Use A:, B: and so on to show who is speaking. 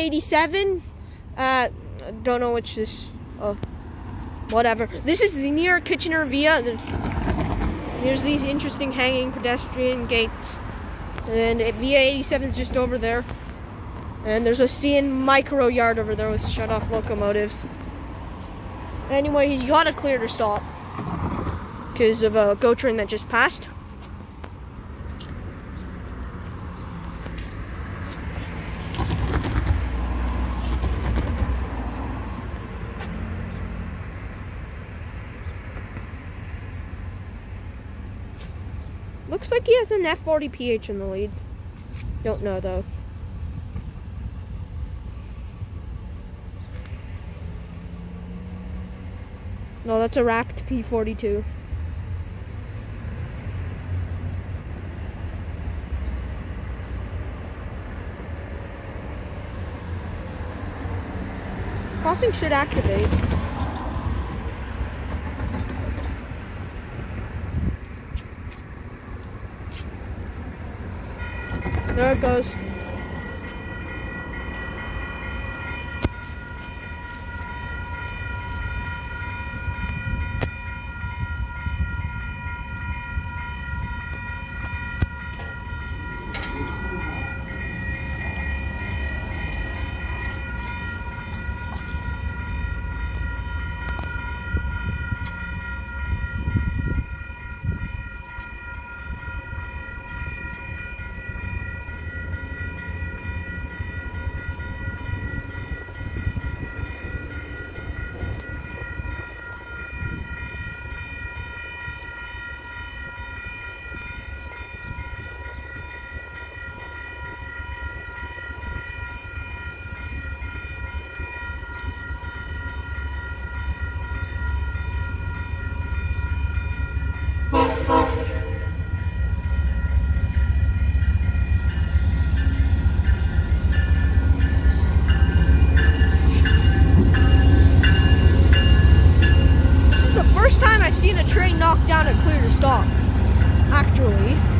A: 87. Uh, don't know which is. Oh, whatever. This is the near Kitchener Via. There's these interesting hanging pedestrian gates. And Via 87 is just over there. And there's a CN micro yard over there with shut off locomotives. Anyway, he's got a clear to stop because of a GO train that just passed. Looks like he has an F40PH in the lead. Don't know though. No, that's a racked P42. Crossing should activate. There it goes. down and clear your stock, actually.